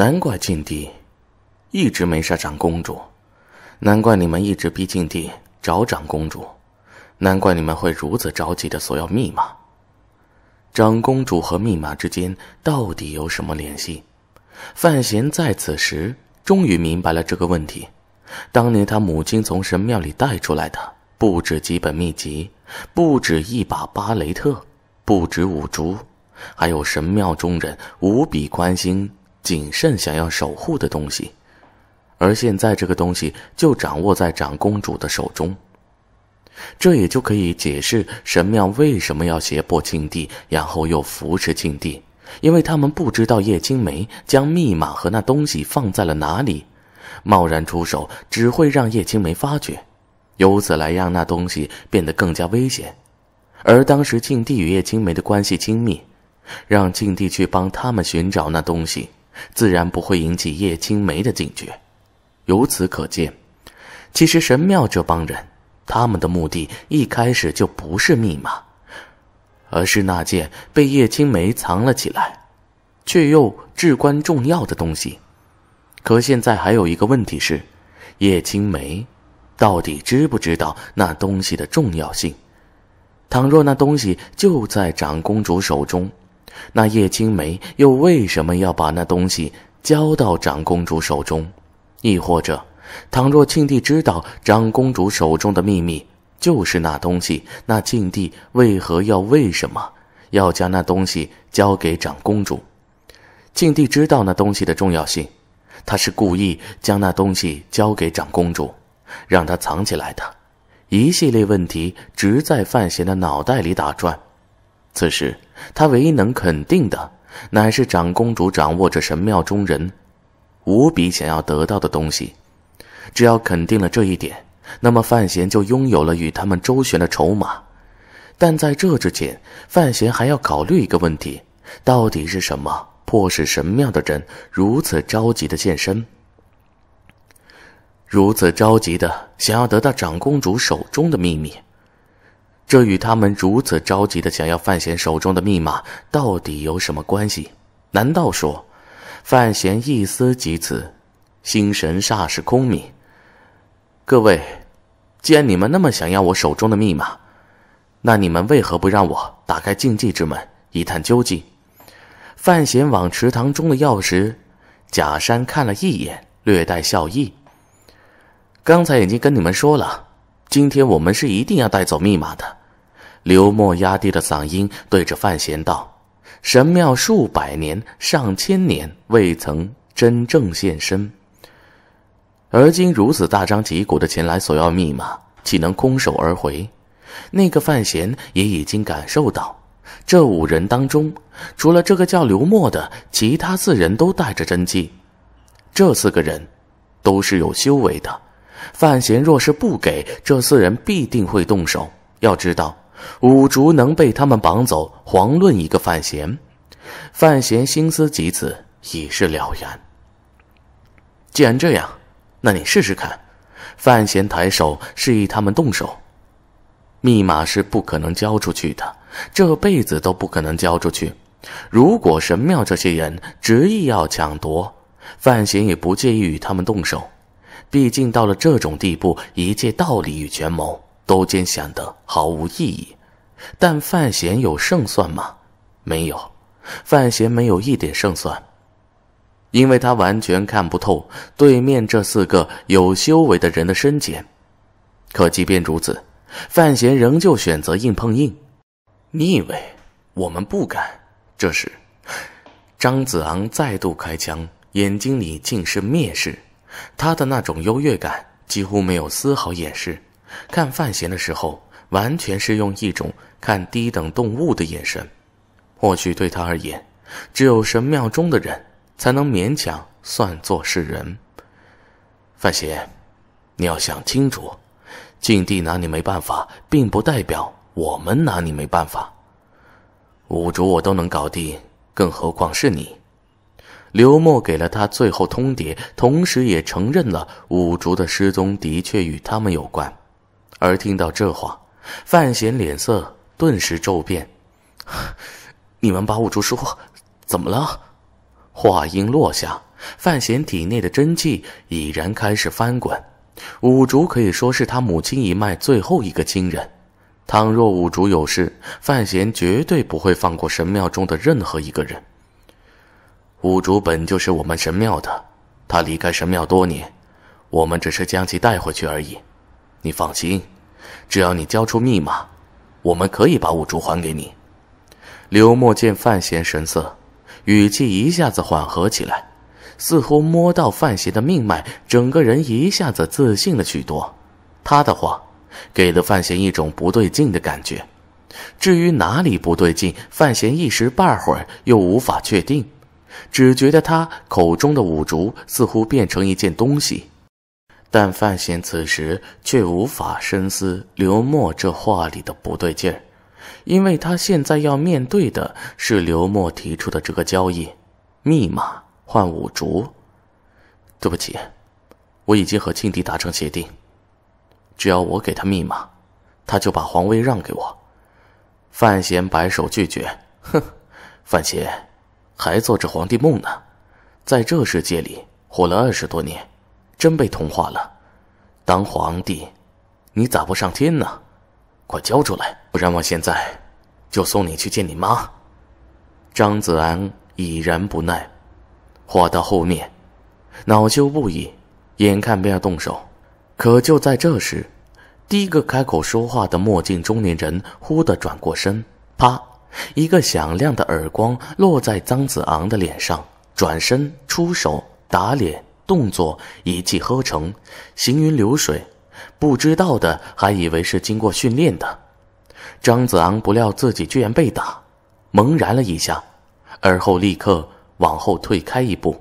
难怪晋帝一直没杀长公主，难怪你们一直逼晋帝找长公主，难怪你们会如此着急的索要密码。长公主和密码之间到底有什么联系？范闲在此时终于明白了这个问题。当年他母亲从神庙里带出来的，不止几本秘籍，不止一把巴雷特，不止五竹，还有神庙中人无比关心、谨慎想要守护的东西。而现在，这个东西就掌握在长公主的手中，这也就可以解释神庙为什么要胁迫庆帝，然后又扶持庆帝，因为他们不知道叶青梅将密码和那东西放在了哪里，贸然出手只会让叶青梅发觉，由此来让那东西变得更加危险。而当时庆帝与叶青梅的关系亲密，让庆帝去帮他们寻找那东西，自然不会引起叶青梅的警觉。由此可见，其实神庙这帮人，他们的目的一开始就不是密码，而是那件被叶青梅藏了起来，却又至关重要的东西。可现在还有一个问题是，叶青梅到底知不知道那东西的重要性？倘若那东西就在长公主手中，那叶青梅又为什么要把那东西交到长公主手中？亦或者，倘若庆帝知道长公主手中的秘密就是那东西，那庆帝为何要为什么要将那东西交给长公主？庆帝知道那东西的重要性，他是故意将那东西交给长公主，让她藏起来的。一系列问题直在范闲的脑袋里打转。此时，他唯一能肯定的，乃是长公主掌握着神庙中人。无比想要得到的东西，只要肯定了这一点，那么范闲就拥有了与他们周旋的筹码。但在这之前，范闲还要考虑一个问题：到底是什么迫使神庙的人如此着急的现身，如此着急的想要得到长公主手中的秘密？这与他们如此着急的想要范闲手中的密码到底有什么关系？难道说？范闲一思即此，心神霎时空明。各位，既然你们那么想要我手中的密码，那你们为何不让我打开禁忌之门，一探究竟？范闲往池塘中的钥匙，假山看了一眼，略带笑意。刚才已经跟你们说了，今天我们是一定要带走密码的。刘默压低了嗓音，对着范闲道。神庙数百年、上千年未曾真正现身，而今如此大张旗鼓的前来索要密码，岂能空手而回？那个范闲也已经感受到，这五人当中，除了这个叫刘默的，其他四人都带着真气。这四个人都是有修为的，范闲若是不给，这四人必定会动手。要知道。五竹能被他们绑走，遑论一个范闲。范闲心思极此，已是了然。既然这样，那你试试看。范闲抬手示意他们动手。密码是不可能交出去的，这辈子都不可能交出去。如果神庙这些人执意要抢夺，范闲也不介意与他们动手。毕竟到了这种地步，一切道理与权谋。都见显得毫无意义，但范闲有胜算吗？没有，范闲没有一点胜算，因为他完全看不透对面这四个有修为的人的深浅。可即便如此，范闲仍旧选择硬碰硬。你以为我们不敢？这时，张子昂再度开枪，眼睛里尽是蔑视，他的那种优越感几乎没有丝毫掩饰。看范闲的时候，完全是用一种看低等动物的眼神。或许对他而言，只有神庙中的人才能勉强算作是人。范闲，你要想清楚，晋帝拿你没办法，并不代表我们拿你没办法。五竹我都能搞定，更何况是你？刘默给了他最后通牒，同时也承认了五竹的失踪的确与他们有关。而听到这话，范闲脸色顿时骤变。你们把五竹说怎么了？话音落下，范闲体内的真气已然开始翻滚。五竹可以说是他母亲一脉最后一个亲人。倘若五竹有事，范闲绝对不会放过神庙中的任何一个人。五竹本就是我们神庙的，他离开神庙多年，我们只是将其带回去而已。你放心，只要你交出密码，我们可以把五竹还给你。刘默见范闲神色，语气一下子缓和起来，似乎摸到范闲的命脉，整个人一下子自信了许多。他的话，给了范闲一种不对劲的感觉。至于哪里不对劲，范闲一时半会儿又无法确定。只觉得他口中的五竹似乎变成一件东西，但范闲此时却无法深思刘默这话里的不对劲儿，因为他现在要面对的是刘默提出的这个交易：密码换五竹。对不起，我已经和庆帝达成协定，只要我给他密码，他就把皇位让给我。范闲摆手拒绝：“哼，范闲。”还做着皇帝梦呢，在这世界里活了二十多年，真被同化了。当皇帝，你咋不上天呢？快交出来，不然我现在就送你去见你妈。张子安已然不耐，话到后面，恼羞不已，眼看便要动手，可就在这时，第一个开口说话的墨镜中年人忽地转过身，啪。一个响亮的耳光落在张子昂的脸上，转身出手打脸，动作一气呵成，行云流水。不知道的还以为是经过训练的。张子昂不料自己居然被打，猛然了一下，而后立刻往后退开一步，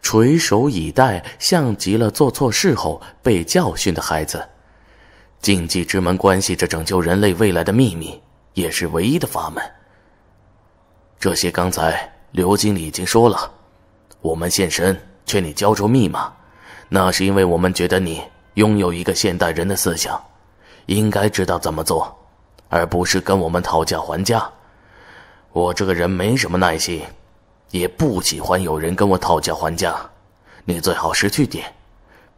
垂首以待，像极了做错事后被教训的孩子。禁忌之门关系着拯救人类未来的秘密。也是唯一的法门。这些刚才刘经理已经说了，我们现身劝你交出密码，那是因为我们觉得你拥有一个现代人的思想，应该知道怎么做，而不是跟我们讨价还价。我这个人没什么耐心，也不喜欢有人跟我讨价还价。你最好识趣点，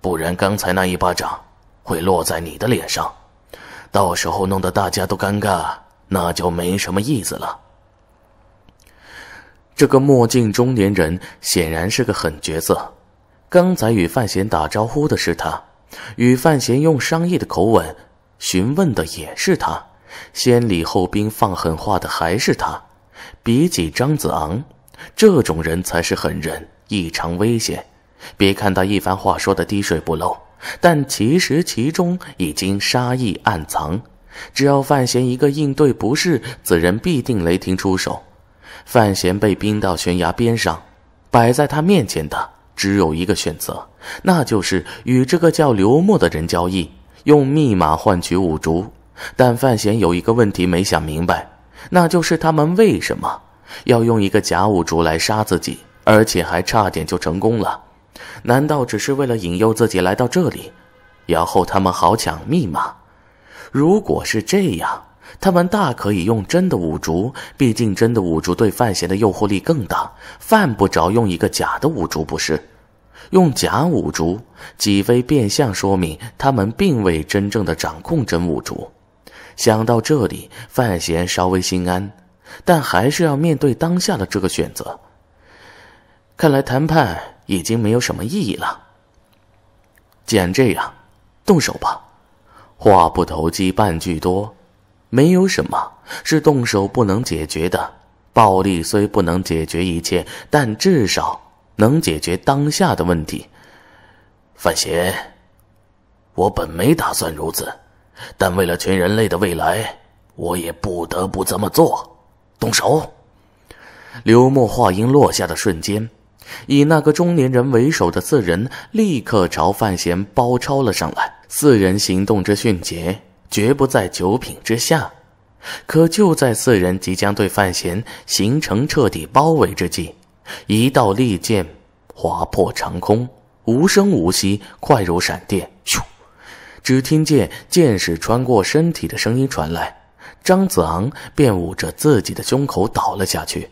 不然刚才那一巴掌会落在你的脸上，到时候弄得大家都尴尬。那就没什么意思了。这个墨镜中年人显然是个狠角色，刚才与范闲打招呼的是他，与范闲用商业的口吻询问的也是他，先礼后兵放狠话的还是他。比起张子昂，这种人才是狠人，异常危险。别看他一番话说的滴水不漏，但其实其中已经杀意暗藏。只要范闲一个应对不适，此人必定雷霆出手。范闲被逼到悬崖边上，摆在他面前的只有一个选择，那就是与这个叫刘墨的人交易，用密码换取五竹。但范闲有一个问题没想明白，那就是他们为什么要用一个假五竹来杀自己，而且还差点就成功了？难道只是为了引诱自己来到这里，然后他们好抢密码？如果是这样，他们大可以用真的五竹，毕竟真的五竹对范闲的诱惑力更大，犯不着用一个假的五竹，不是？用假五竹，岂非变相说明他们并未真正的掌控真五竹？想到这里，范闲稍微心安，但还是要面对当下的这个选择。看来谈判已经没有什么意义了。既然这样，动手吧。话不投机半句多，没有什么是动手不能解决的。暴力虽不能解决一切，但至少能解决当下的问题。范闲，我本没打算如此，但为了全人类的未来，我也不得不这么做。动手！刘墨话音落下的瞬间，以那个中年人为首的四人立刻朝范闲包抄了上来。四人行动之迅捷，绝不在九品之下。可就在四人即将对范闲形成彻底包围之际，一道利剑划破长空，无声无息，快如闪电。咻！只听见剑矢穿过身体的声音传来，张子昂便捂着自己的胸口倒了下去。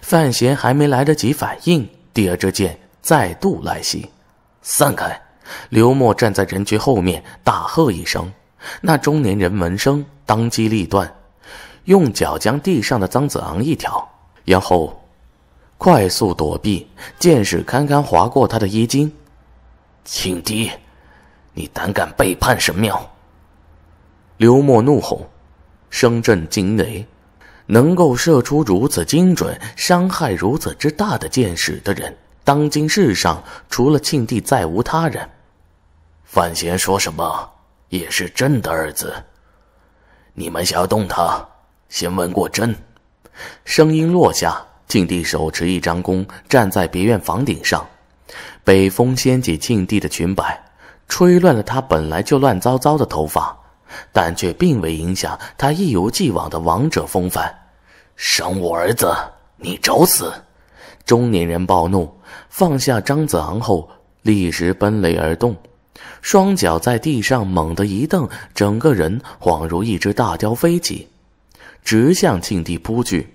范闲还没来得及反应，第二支剑再度来袭。散开！刘默站在人群后面，大喝一声。那中年人闻声，当机立断，用脚将地上的张子昂一挑，然后快速躲避，剑矢堪堪划过他的衣襟。庆帝，你胆敢背叛神庙！刘默怒吼，声震惊雷。能够射出如此精准、伤害如此之大的箭矢的人，当今世上除了庆帝，再无他人。范闲说什么也是朕的儿子。你们想要动他，先问过朕。声音落下，庆帝手持一张弓，站在别院房顶上。北风掀起庆帝的裙摆，吹乱了他本来就乱糟糟的头发。但却并未影响他一如既往的王者风范。伤我儿子，你找死！中年人暴怒，放下张子昂后，立时奔雷而动，双脚在地上猛地一蹬，整个人恍如一只大雕飞起，直向庆帝扑去。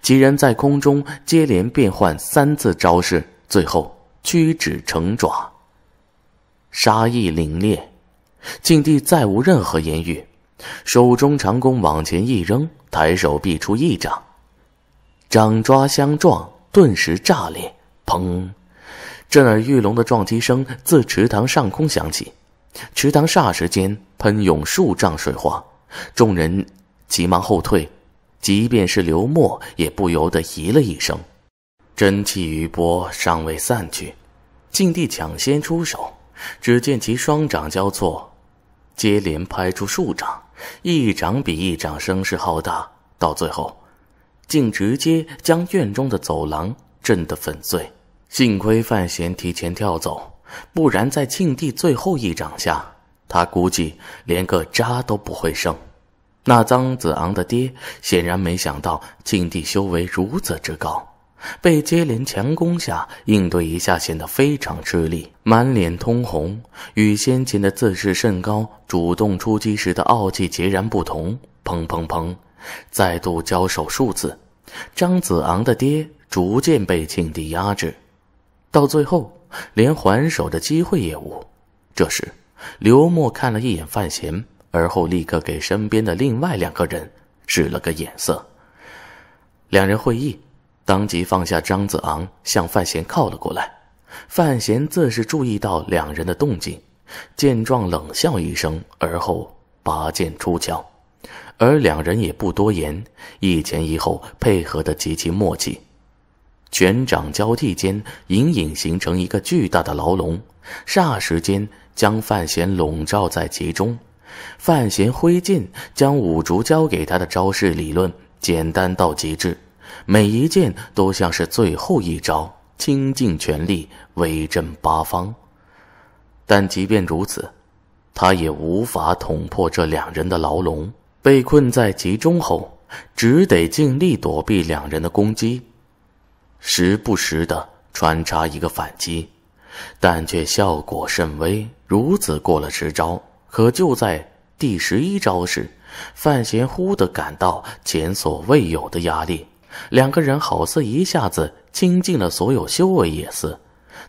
几人在空中接连变换三次招式，最后屈指成爪，杀意凛冽。庆帝再无任何言语，手中长弓往前一扔，抬手臂出一掌，掌抓相撞，顿时炸裂，砰！震耳欲聋的撞击声自池塘上空响起，池塘霎时间喷涌数丈水花，众人急忙后退，即便是刘默也不由得咦了一声。真气余波尚未散去，庆帝抢先出手，只见其双掌交错。接连拍出数掌，一掌比一掌声势浩大，到最后，竟直接将院中的走廊震得粉碎。幸亏范闲提前跳走，不然在庆帝最后一掌下，他估计连个渣都不会剩。那张子昂的爹显然没想到庆帝修为如此之高。被接连强攻下，应对一下显得非常吃力，满脸通红，与先前的自视甚高、主动出击时的傲气截然不同。砰砰砰，再度交手数次，张子昂的爹逐渐被庆帝压制，到最后连还手的机会也无。这时，刘默看了一眼范闲，而后立刻给身边的另外两个人使了个眼色，两人会意。当即放下张子昂，向范闲靠了过来。范闲自是注意到两人的动静，见状冷笑一声，而后拔剑出鞘。而两人也不多言，一前一后配合的极其默契。拳掌交替间，隐隐形成一个巨大的牢笼，霎时间将范闲笼罩在其中。范闲挥剑，将五竹教给他的招式理论简单到极致。每一剑都像是最后一招，倾尽全力，威震八方。但即便如此，他也无法捅破这两人的牢笼。被困在其中后，只得尽力躲避两人的攻击，时不时的穿插一个反击，但却效果甚微。如此过了十招，可就在第十一招时，范闲忽地感到前所未有的压力。两个人好似一下子倾尽了所有修为也似，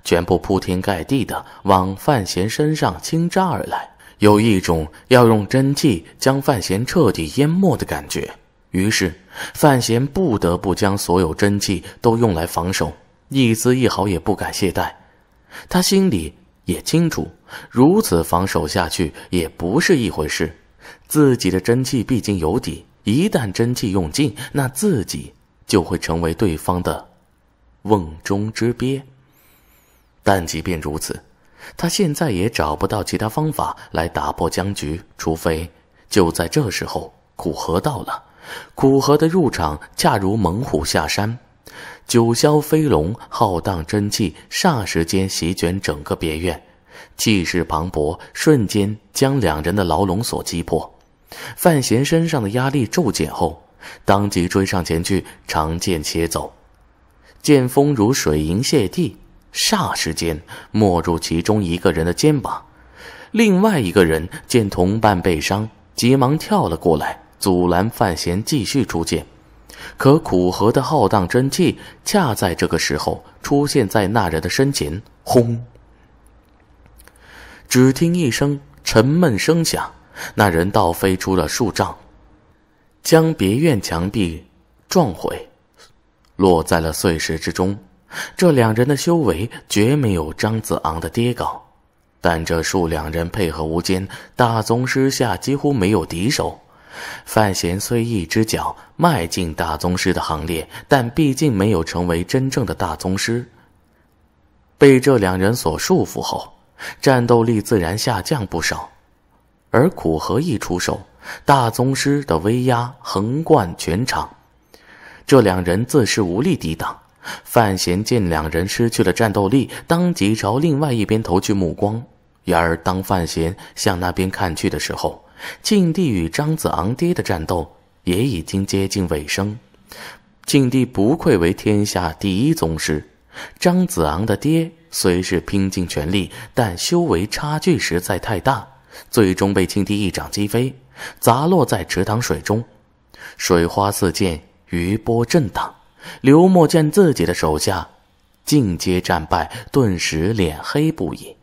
全部铺天盖地的往范闲身上倾扎而来，有一种要用真气将范闲彻底淹没的感觉。于是，范闲不得不将所有真气都用来防守，一丝一毫也不敢懈怠。他心里也清楚，如此防守下去也不是一回事。自己的真气毕竟有底，一旦真气用尽，那自己……就会成为对方的瓮中之鳖。但即便如此，他现在也找不到其他方法来打破僵局，除非就在这时候，苦荷到了。苦荷的入场恰如猛虎下山，九霄飞龙，浩荡真气霎时间席卷整个别院，气势磅礴，瞬间将两人的牢笼所击破。范闲身上的压力骤减后。当即追上前去，长剑切走，剑锋如水银泻地，霎时间没入其中一个人的肩膀。另外一个人见同伴被伤，急忙跳了过来，阻拦范闲继续出剑。可苦荷的浩荡真气恰在这个时候出现在那人的身前，轰！只听一声沉闷声响，那人倒飞出了数丈，将别院墙壁撞毁，落在了碎石之中。这两人的修为绝没有张子昂的爹高，但这数两人配合无间，大宗师下几乎没有敌手。范闲虽一只脚迈进大宗师的行列，但毕竟没有成为真正的大宗师。被这两人所束缚后，战斗力自然下降不少。而苦荷一出手，大宗师的威压横贯全场，这两人自是无力抵挡。范闲见两人失去了战斗力，当即朝另外一边投去目光。然而，当范闲向那边看去的时候，庆帝与张子昂爹的战斗也已经接近尾声。庆帝不愧为天下第一宗师，张子昂的爹虽是拼尽全力，但修为差距实在太大，最终被庆帝一掌击飞，砸落在池塘水中，水花四溅，余波震荡。刘默见自己的手下尽皆战败，顿时脸黑不已。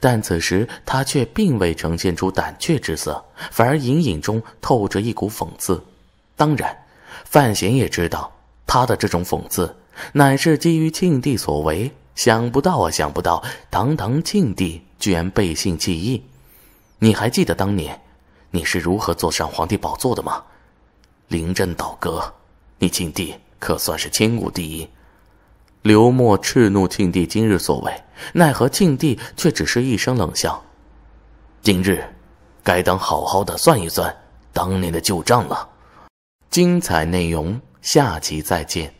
但此时他却并未呈现出胆怯之色，反而隐隐中透着一股讽刺。当然，范闲也知道他的这种讽刺乃是基于庆帝所为。想不到啊，想不到，堂堂庆帝居然背信弃义。你还记得当年你是如何坐上皇帝宝座的吗？临阵倒戈，你庆帝可算是千古第一。刘默斥怒庆帝今日所为，奈何庆帝却只是一声冷笑：“今日，该当好好的算一算当年的旧账了。”精彩内容，下集再见。